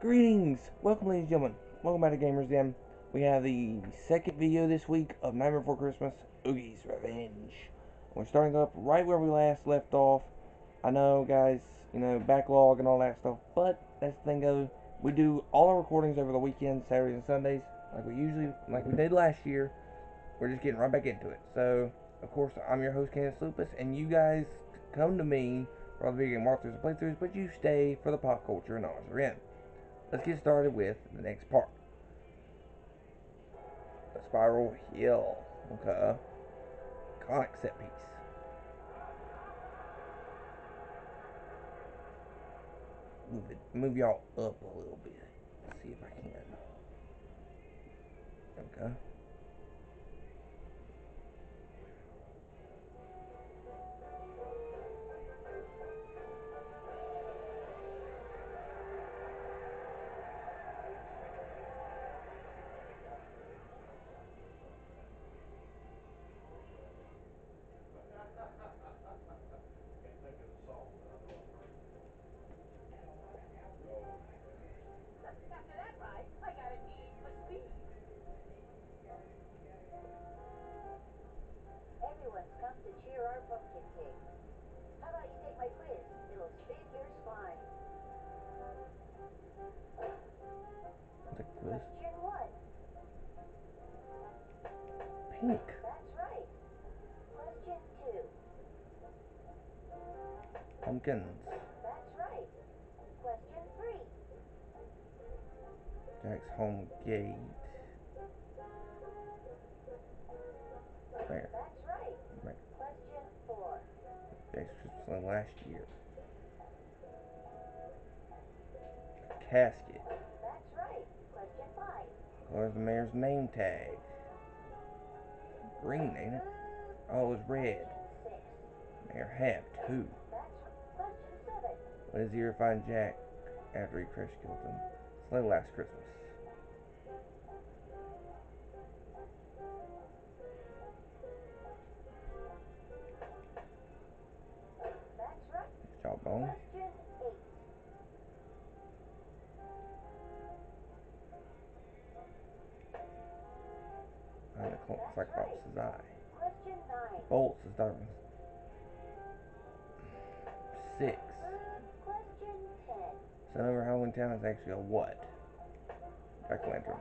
Greetings! Welcome ladies and gentlemen. Welcome back to Gamers Den. We have the second video this week of Nightmare Before Christmas, Oogie's Revenge. We're starting up right where we last left off. I know guys, you know, backlog and all that stuff, but that's the thing though. We do all our recordings over the weekends, Saturdays and Sundays, like we usually, like we did last year. We're just getting right back into it. So, of course, I'm your host, Canis Lupus, and you guys come to me for all the video game walkthroughs and playthroughs, but you stay for the pop culture and knowledge we're in let's get started with the next part. The Spiral Hill. Okay. Comic set piece. Move it, move y'all up a little bit. Let's see if I can. Okay. Pink. That's right. Question two. Pumpkins. That's right. Question three. Jack's home gate. Where? That's right. Right. Question four. Jack's Christmas last year. Casket. That's right. Question five. Where's the mayor's name tag? Green, ain't it? Oh, red. Mayor. When does he ever find Jack after he crash killed him? It's like last Christmas. Jawbone. Cl- Cyclops' eye. Bolts is Darwin. Six. Sun over Halloween Town is actually a what? Jack o' lantern.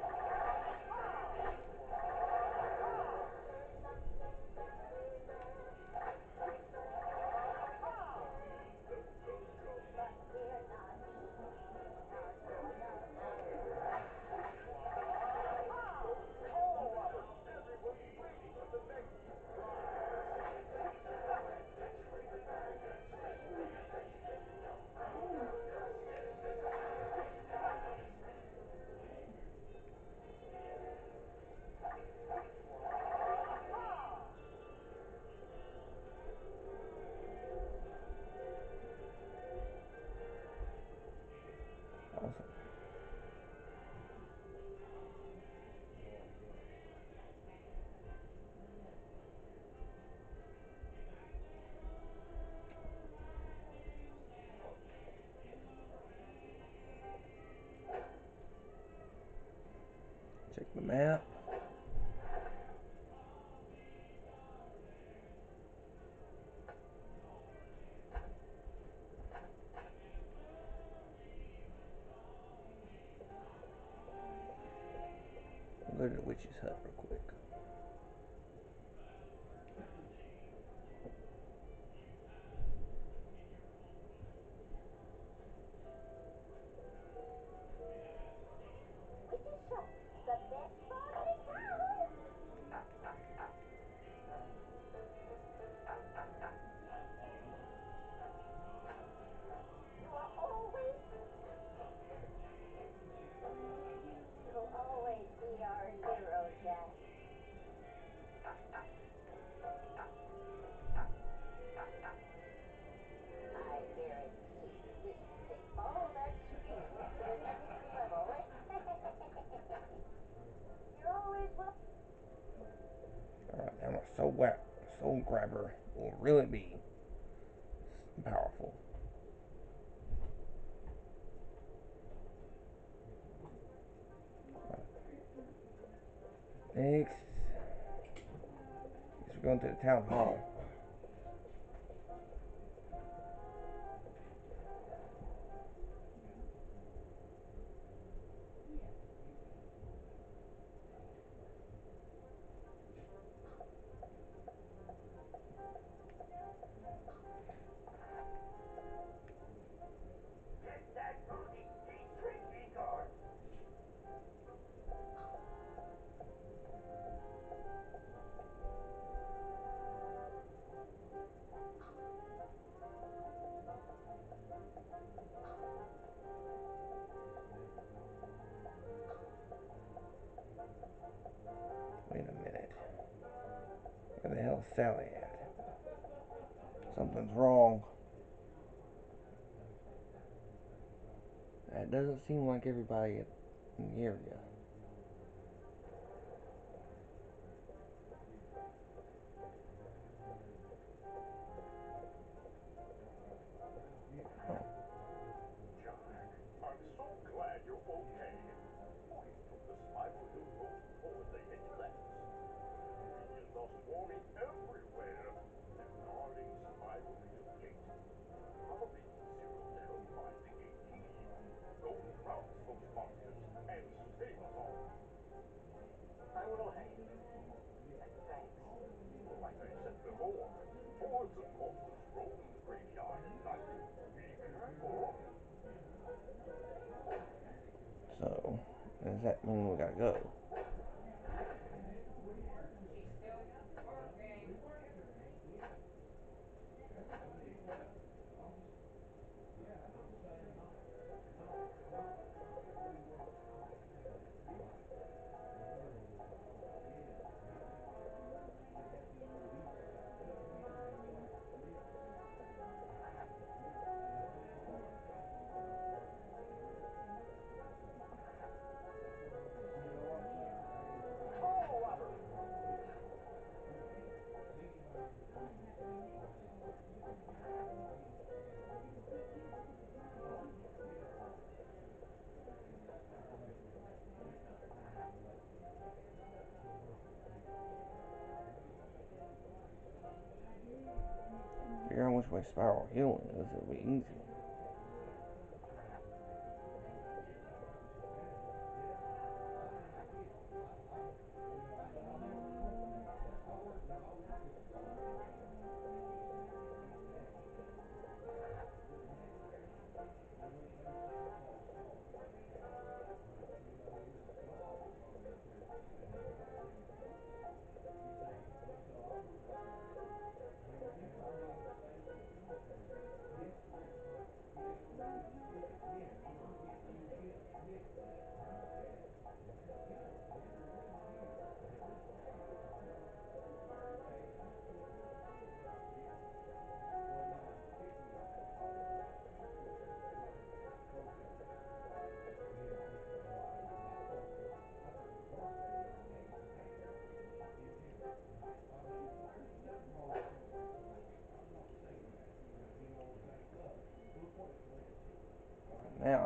Awesome. Check the map. Go to the witch's hut real quick. That. You're always welcome. Alright, now my soul, gra- soul grabber will really be powerful. Guess we're going to the town hall. Something's wrong. That doesn't seem like everybody in the area. So, does that mean we gotta go? Spiral Hill is, it'll be easy.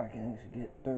Vikings get 30.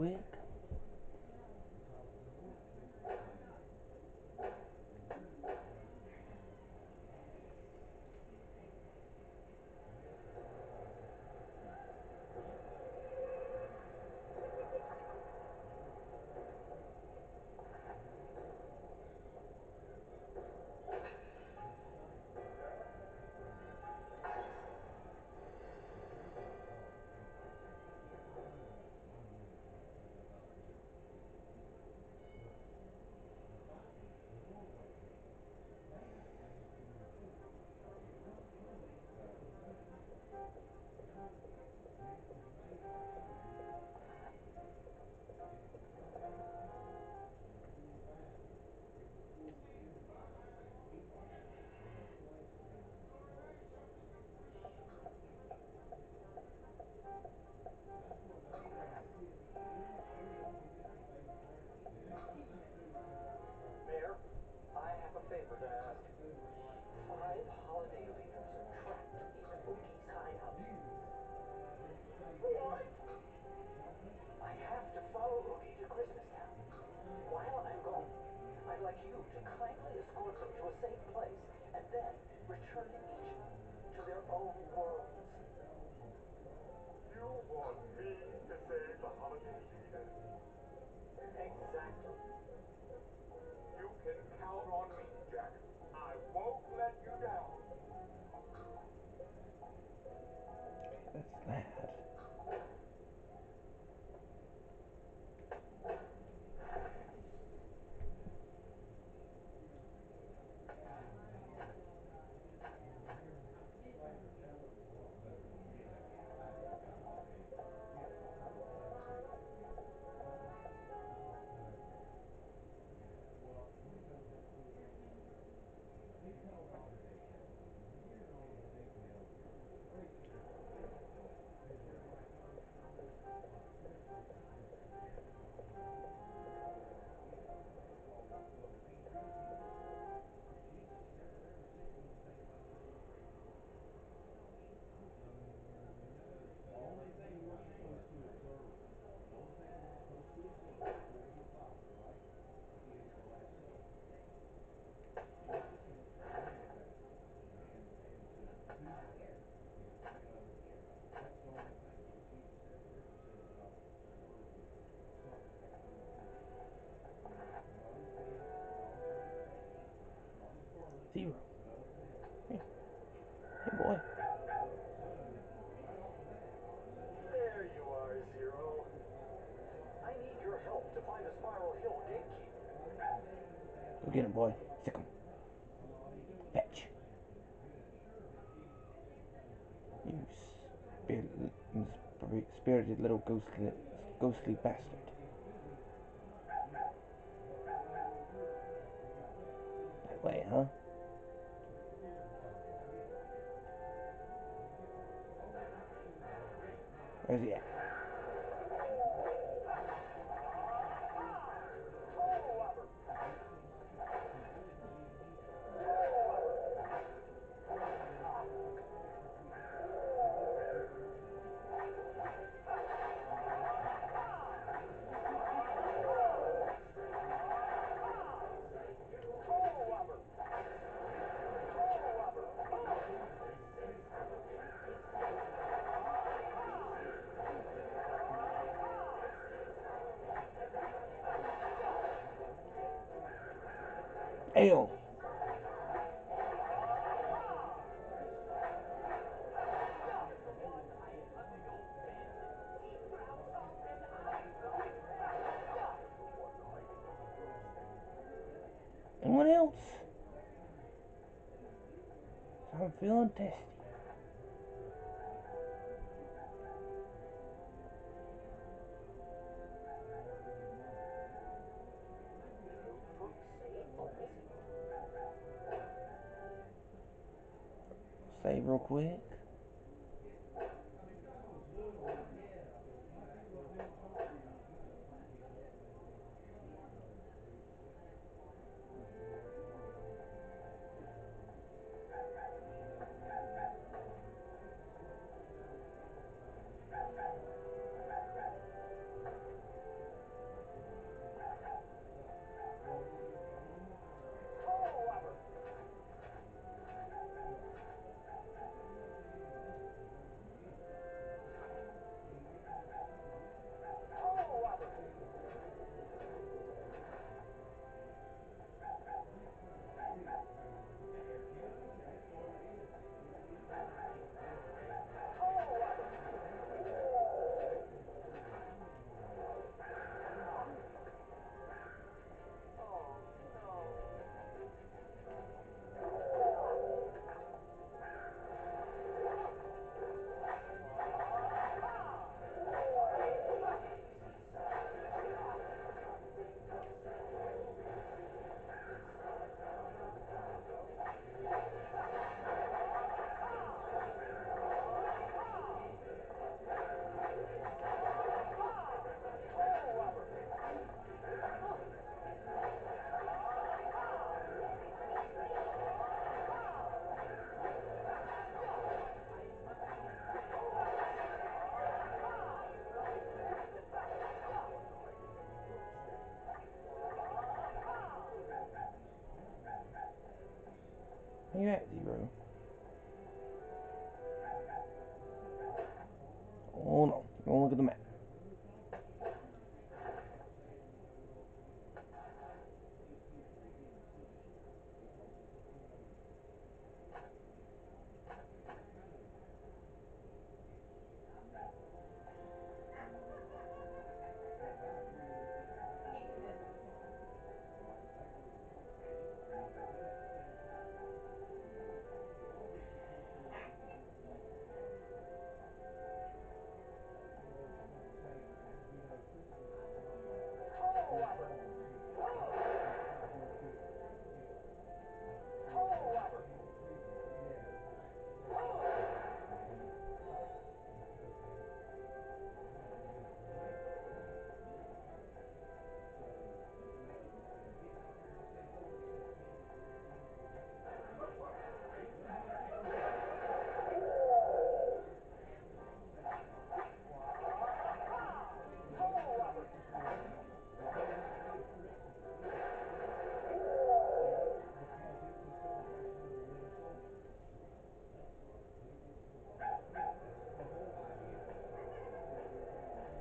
Sing escort them to a safe place and then return each to their own worlds. You want me to save the holiday? Exactly. You can count on me, Jack. I won't let you down. Get him, boy. Sick him. Fetch. You spirited, spir- spirited little ghostly, ghostly bastard. That way, huh? Where's he at? hell. Anyone else? I'm feeling testy. fue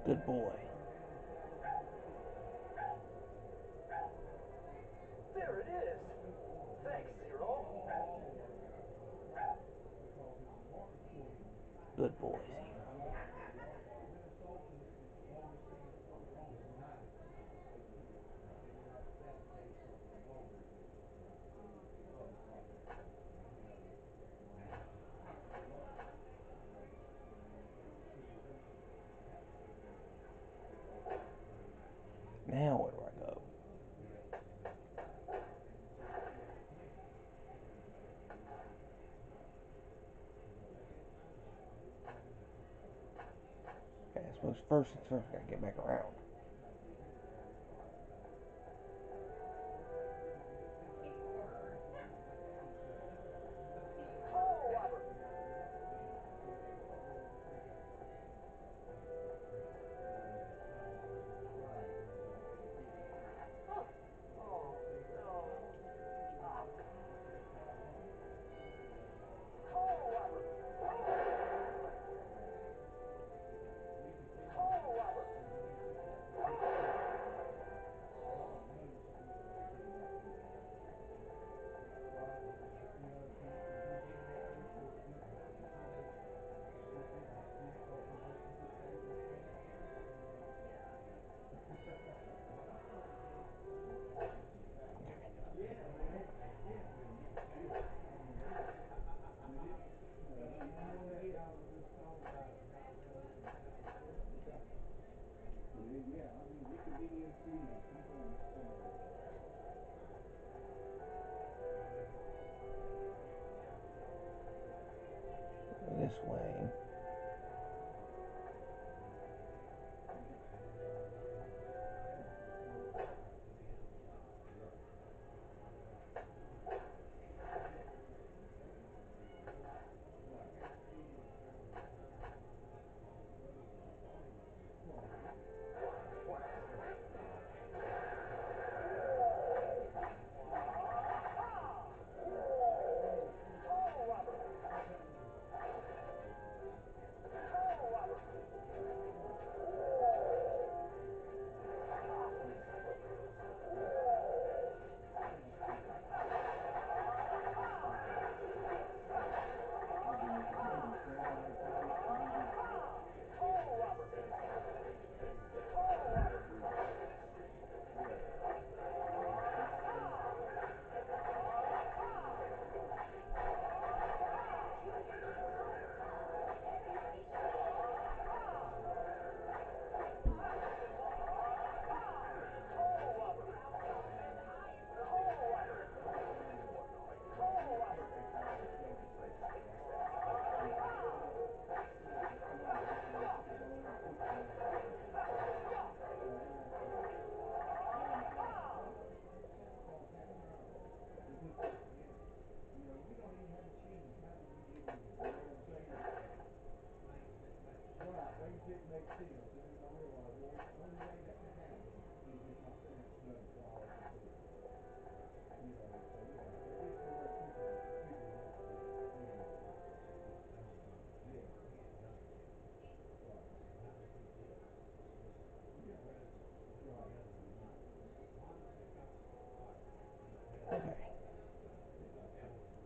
Good boy. first things first, I gotta get back around.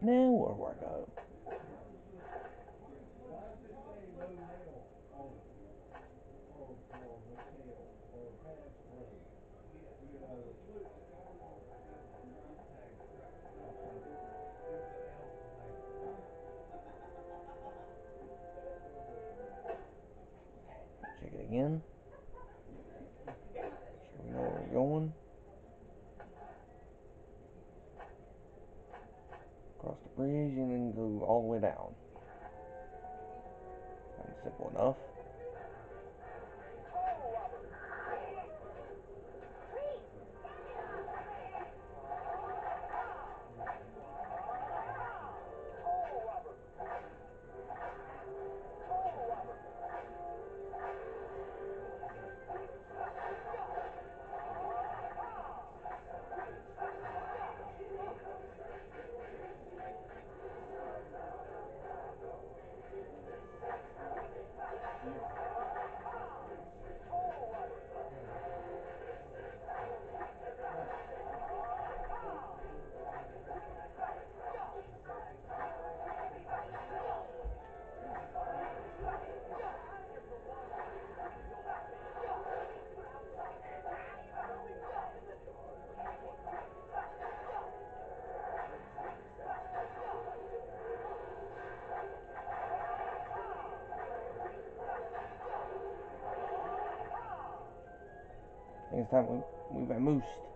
Now where Cross the bridge and then go all the way down. Simple enough. I think it's time we, we vamoosed. Now,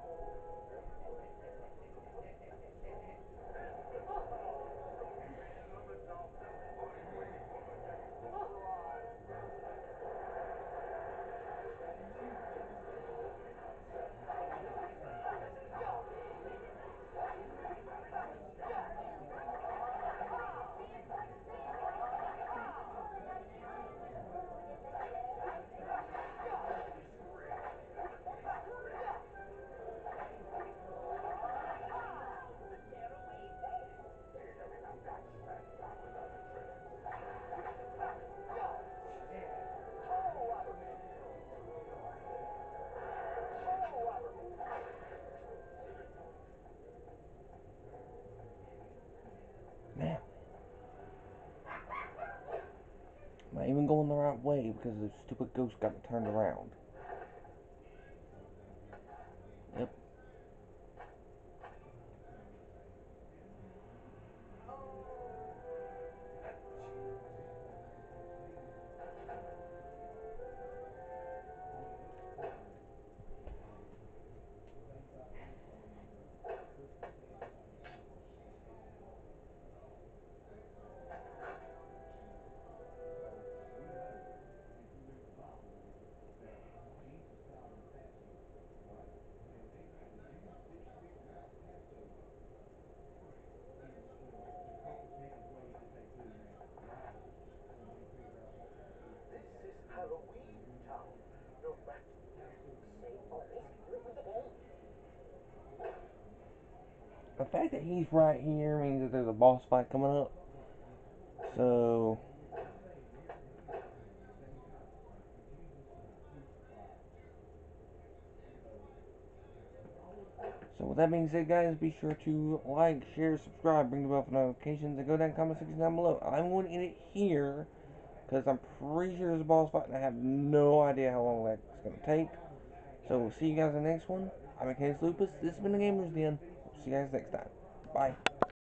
because the stupid ghost got turned around? He's right here means that there's a boss fight coming up. So So with that being said, guys, be sure to like, share, subscribe, ring the bell for notifications, and go down in the comment section down below. I'm going to end it here, because I'm pretty sure there's a boss fight, and I have no idea how long that's going to take. So we'll see you guys in the next one. I'm Canis Lupus. This has been the Gamers Den. See you guys next time. Bye.